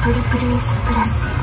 ランクトリプル S プラス